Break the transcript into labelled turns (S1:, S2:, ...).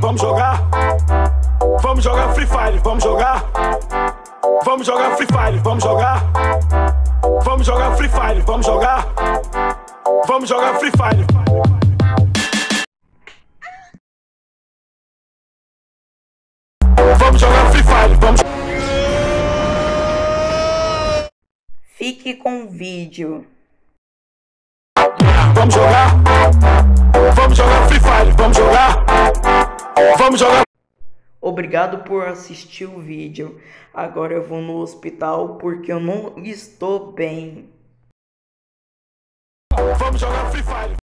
S1: vamos jogar. Vamos jogar Free Fire, vamos jogar. Vamos jogar Free Fire, vamos jogar. Vamos jogar Free Fire, vamos jogar. Vamos jogar Free Fire. Vamos jogar Free Fire, vamos
S2: Fique com o vídeo.
S1: Vamos jogar. Vamos jogar.
S2: Obrigado por assistir o vídeo. Agora eu vou no hospital porque eu não estou bem.
S1: Vamos jogar Free Fire.